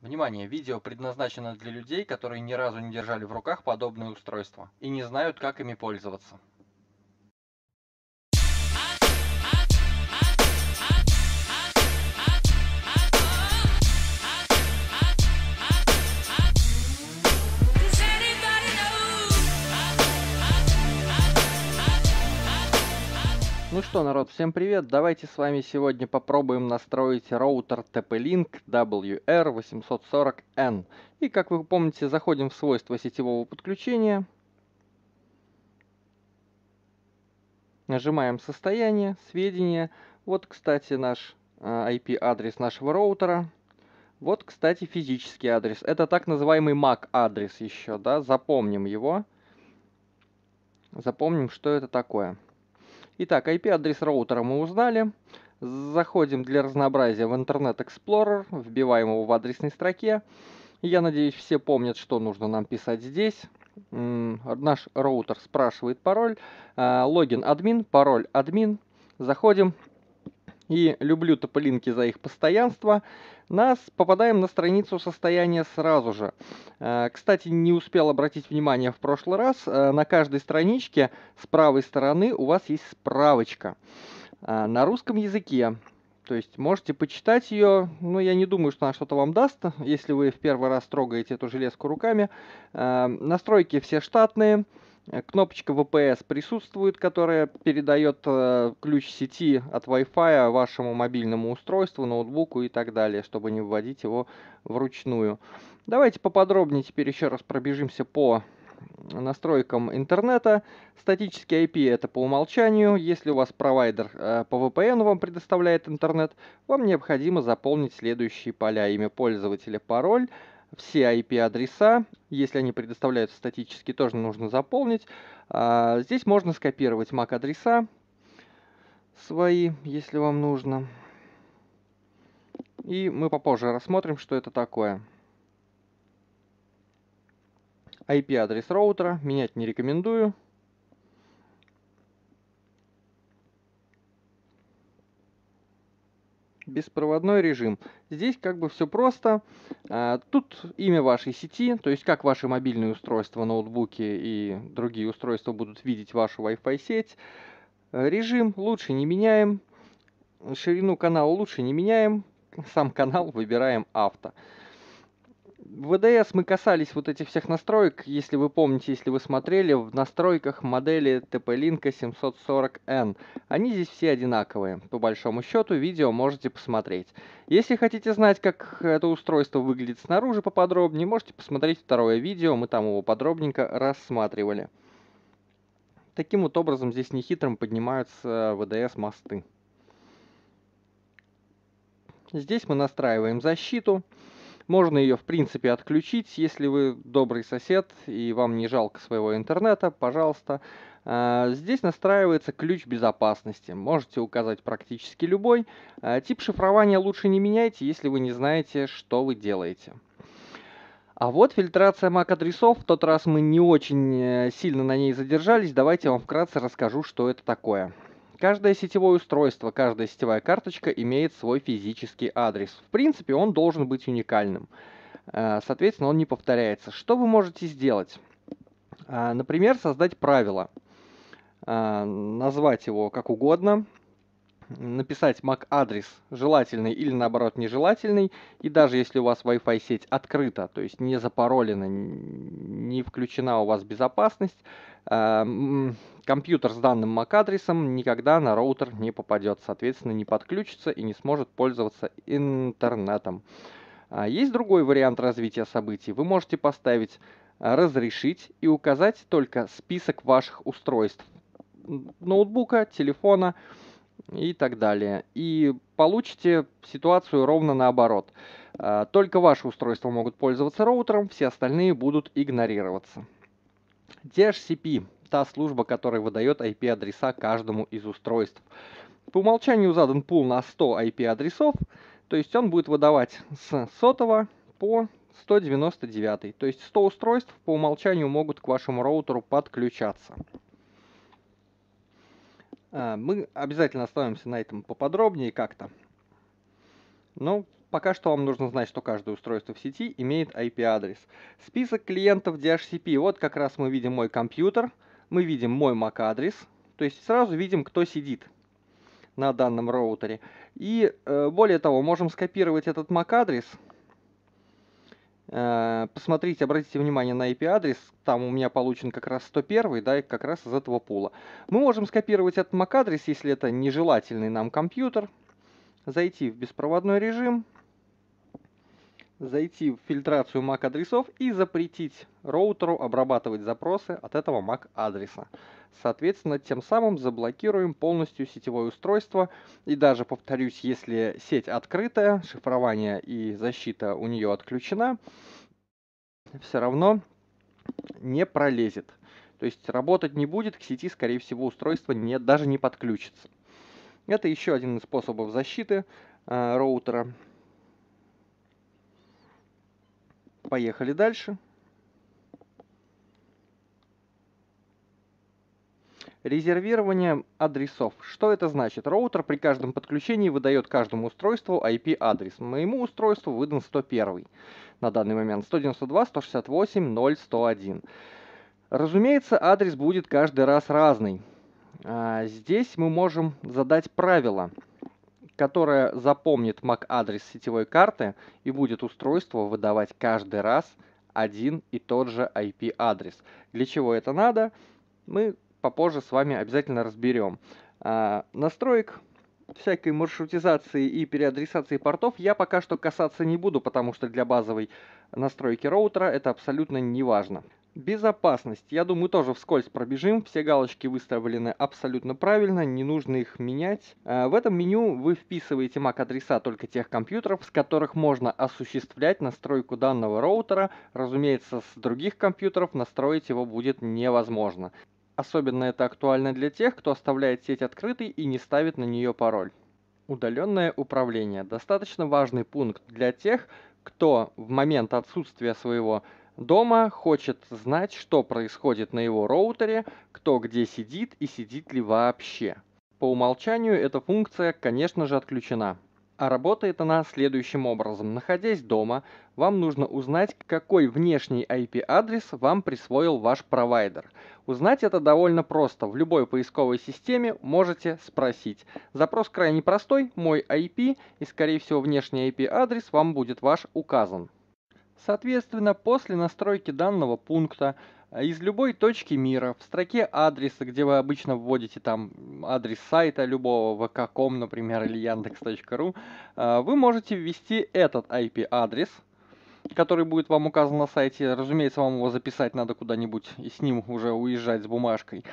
Внимание! Видео предназначено для людей, которые ни разу не держали в руках подобные устройства и не знают, как ими пользоваться. Ну что, народ, всем привет! Давайте с вами сегодня попробуем настроить роутер TP-Link WR840N. И, как вы помните, заходим в свойства сетевого подключения. Нажимаем «Состояние», «Сведения». Вот, кстати, наш IP-адрес нашего роутера. Вот, кстати, физический адрес. Это так называемый MAC-адрес еще, да? Запомним его. Запомним, что это такое. Итак, IP-адрес роутера мы узнали. Заходим для разнообразия в Internet Explorer, вбиваем его в адресной строке. Я надеюсь, все помнят, что нужно нам писать здесь. Наш роутер спрашивает пароль. А, Логин админ, пароль админ. Заходим. И люблю тополинки за их постоянство. Нас попадаем на страницу состояния сразу же. Э, Кстати, не успел обратить внимание в прошлый раз. э, На каждой страничке с правой стороны у вас есть справочка э, на русском языке. То есть можете почитать ее, но я не думаю, что она что-то вам даст, если вы в первый раз трогаете эту железку руками. Э, Настройки все штатные. Кнопочка VPS присутствует, которая передает э, ключ сети от Wi-Fi вашему мобильному устройству, ноутбуку и так далее, чтобы не вводить его вручную. Давайте поподробнее теперь еще раз пробежимся по настройкам интернета. Статический IP это по умолчанию. Если у вас провайдер э, по VPN вам предоставляет интернет, вам необходимо заполнить следующие поля. Имя пользователя, пароль, все IP-адреса, если они предоставляются статически, тоже нужно заполнить. А, Здесь можно скопировать MAC-адреса свои, если вам нужно. И мы попозже рассмотрим, что это такое. IP-адрес роутера менять не рекомендую. Беспроводной режим. Здесь как бы все просто. А, Тут имя вашей сети, то есть как ваши мобильные устройства, ноутбуки и другие устройства будут видеть вашу Wi-Fi сеть. Режим лучше не меняем. Ширину канала лучше не меняем. Сам канал выбираем авто. В VDS мы касались вот этих всех настроек, если вы помните, если вы смотрели, в настройках модели TP-Link 740N. Они здесь все одинаковые. По большому счету, видео можете посмотреть. Если хотите знать, как это устройство выглядит снаружи поподробнее, можете посмотреть второе видео, мы там его подробненько рассматривали. Таким вот образом здесь нехитрым поднимаются VDS мосты. Здесь мы настраиваем защиту. Можно ее, в принципе, отключить, если вы добрый сосед и вам не жалко своего интернета, пожалуйста. А, Здесь настраивается ключ безопасности. Можете указать практически любой. А, Тип шифрования лучше не меняйте, если вы не знаете, что вы делаете. А вот фильтрация MAC-адресов. В тот раз мы не очень э, сильно на ней задержались. Давайте я вам вкратце расскажу, что это такое. Каждое сетевое устройство, каждая сетевая карточка имеет свой физический адрес. В принципе, он должен быть уникальным. Э, Соответственно, он не повторяется. Что вы можете сделать? Э, Например, создать правило. Э, Назвать его как угодно. Написать MAC-адрес желательный или наоборот нежелательный. И даже если у вас Wi-Fi сеть открыта, то есть не запаролена, не включена у вас безопасность, э, компьютер с данным MAC-адресом никогда на роутер не попадет, соответственно, не подключится и не сможет пользоваться интернетом. А, Есть другой вариант развития событий. Вы можете поставить а, «Разрешить» и указать только список ваших устройств. Ноутбука, телефона и так далее. И получите ситуацию ровно наоборот. А, Только ваши устройства могут пользоваться роутером, все остальные будут игнорироваться. DHCP – та служба, которая выдает IP-адреса каждому из устройств. По умолчанию задан пул на 100 IP-адресов, то есть он будет выдавать с 100 по 199. То есть 100 устройств по умолчанию могут к вашему роутеру подключаться. А, Мы обязательно остановимся на этом поподробнее как-то. Ну, пока что вам нужно знать, что каждое устройство в сети имеет IP-адрес. Список клиентов DHCP. Вот как раз мы видим мой компьютер, мы видим мой MAC-адрес, то есть сразу видим, кто сидит на данном роутере. И э, более того, можем скопировать этот MAC-адрес. Э, посмотрите, обратите внимание на IP-адрес. Там у меня получен как раз 101, да, и как раз из этого пула. Мы можем скопировать этот MAC-адрес, если это нежелательный нам компьютер. Зайти в беспроводной режим. Зайти в фильтрацию MAC-адресов и запретить роутеру обрабатывать запросы от этого MAC-адреса. Соответственно, тем самым заблокируем полностью сетевое устройство. И даже, повторюсь, если сеть открытая, шифрование и защита у нее отключена, все равно не пролезет. То есть работать не будет, к сети, скорее всего, устройство не, даже не подключится. Это еще один из способов защиты э, роутера. Поехали дальше. Резервирование адресов. Что это значит? Роутер при каждом подключении выдает каждому устройству IP-адрес. Моему устройству выдан 101 на данный момент. 192.168.0.101. Разумеется, адрес будет каждый раз разный. А, здесь мы можем задать правило, которое запомнит MAC-адрес сетевой карты и будет устройство выдавать каждый раз один и тот же IP-адрес. Для чего это надо, мы попозже с вами обязательно разберем. А, настроек всякой маршрутизации и переадресации портов я пока что касаться не буду, потому что для базовой настройки роутера это абсолютно не важно. Безопасность. Я думаю, тоже вскользь пробежим. Все галочки выставлены абсолютно правильно, не нужно их менять. А, в этом меню вы вписываете MAC-адреса только тех компьютеров, с которых можно осуществлять настройку данного роутера. Разумеется, с других компьютеров настроить его будет невозможно. Особенно это актуально для тех, кто оставляет сеть открытой и не ставит на нее пароль. Удаленное управление. Достаточно важный пункт для тех, кто в момент отсутствия своего дома хочет знать, что происходит на его роутере, кто где сидит и сидит ли вообще. По умолчанию эта функция, конечно же, отключена. А работает она следующим образом. Находясь дома, вам нужно узнать, какой внешний IP-адрес вам присвоил ваш провайдер. Узнать это довольно просто. В любой поисковой системе можете спросить. Запрос крайне простой, мой IP, и скорее всего внешний IP-адрес вам будет ваш указан. Соответственно, после настройки данного пункта а, из любой точки мира в строке адреса, где вы обычно вводите там адрес сайта любого, vk.com, например, или yandex.ru, а, вы можете ввести этот IP-адрес, который будет вам указан на сайте. Разумеется, вам его записать надо куда-нибудь и с ним уже уезжать с бумажкой.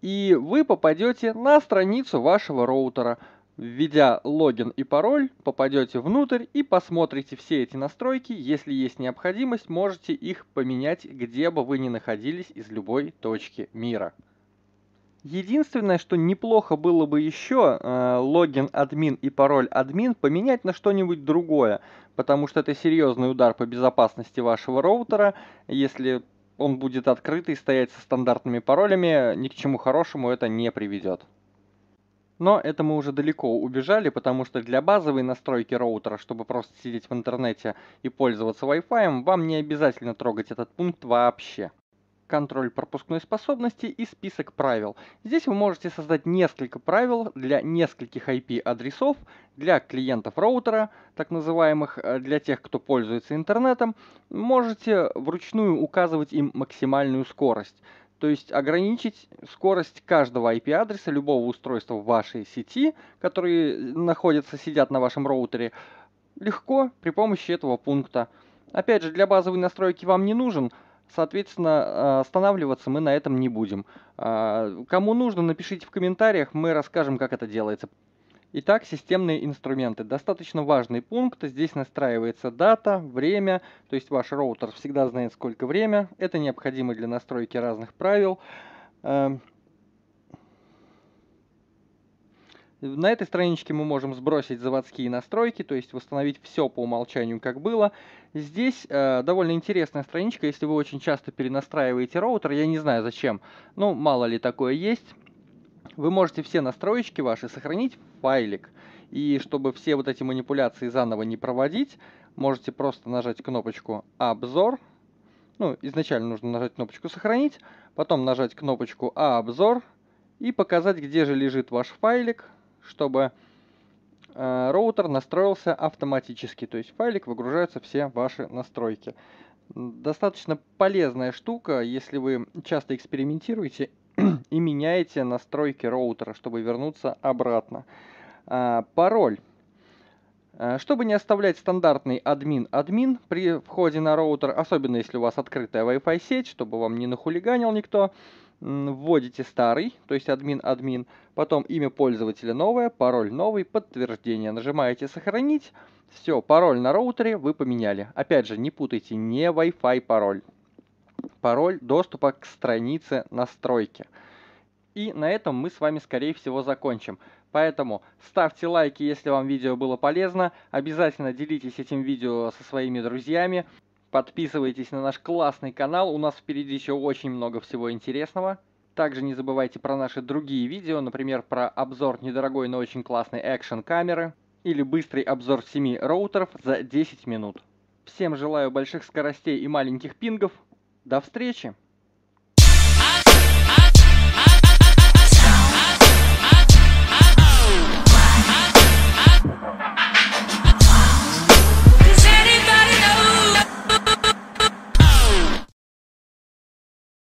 И вы попадете на страницу вашего роутера. Введя логин и пароль, попадете внутрь и посмотрите все эти настройки. Если есть необходимость, можете их поменять, где бы вы ни находились из любой точки мира. Единственное, что неплохо было бы еще э, логин админ и пароль админ поменять на что-нибудь другое, потому что это серьезный удар по безопасности вашего роутера. Если он будет открытый, стоять со стандартными паролями, ни к чему хорошему это не приведет. Но это мы уже далеко убежали, потому что для базовой настройки роутера, чтобы просто сидеть в интернете и пользоваться Wi-Fi, вам не обязательно трогать этот пункт вообще контроль пропускной способности и список правил. Здесь вы можете создать несколько правил для нескольких IP-адресов, для клиентов роутера, так называемых, э, для тех, кто пользуется интернетом. Можете вручную указывать им максимальную скорость. То есть ограничить скорость каждого IP-адреса любого устройства в вашей сети, которые находятся, сидят на вашем роутере, легко при помощи этого пункта. Опять же, для базовой настройки вам не нужен Соответственно, а, останавливаться мы на этом не будем. А, кому нужно, напишите в комментариях, мы расскажем, как это делается. Итак, системные инструменты. Достаточно важный пункт. Здесь настраивается дата, время, то есть ваш роутер всегда знает, сколько время. Это необходимо для настройки разных правил. Эм, На этой страничке мы можем сбросить заводские настройки, то есть восстановить все по умолчанию, как было. Здесь э, довольно интересная страничка, если вы очень часто перенастраиваете роутер, я не знаю зачем, ну, мало ли такое есть. Вы можете все настроечки ваши сохранить в файлик И чтобы все вот эти манипуляции заново не проводить, можете просто нажать кнопочку «Обзор». Ну, изначально нужно нажать кнопочку «Сохранить», потом нажать кнопочку «А-обзор» и показать, где же лежит ваш файлик, чтобы э, роутер настроился автоматически. То есть в файлик выгружаются все ваши настройки. Достаточно полезная штука, если вы часто экспериментируете и меняете настройки роутера, чтобы вернуться обратно. А, пароль. А, чтобы не оставлять стандартный админ-админ при входе на роутер, особенно если у вас открытая Wi-Fi сеть, чтобы вам не нахулиганил никто, вводите старый, то есть админ-админ, потом имя пользователя новое, пароль новый, подтверждение. Нажимаете «Сохранить», все, пароль на роутере вы поменяли. Опять же, не путайте, не Wi-Fi пароль. Пароль доступа к странице настройки. И на этом мы с вами, скорее всего, закончим. Поэтому ставьте лайки, если вам видео было полезно. Обязательно делитесь этим видео со своими друзьями. Подписывайтесь на наш классный канал. У нас впереди еще очень много всего интересного. Также не забывайте про наши другие видео, например, про обзор недорогой, но очень классной экшен камеры или быстрый обзор 7 роутеров за 10 минут. Всем желаю больших скоростей и маленьких пингов. До встречи!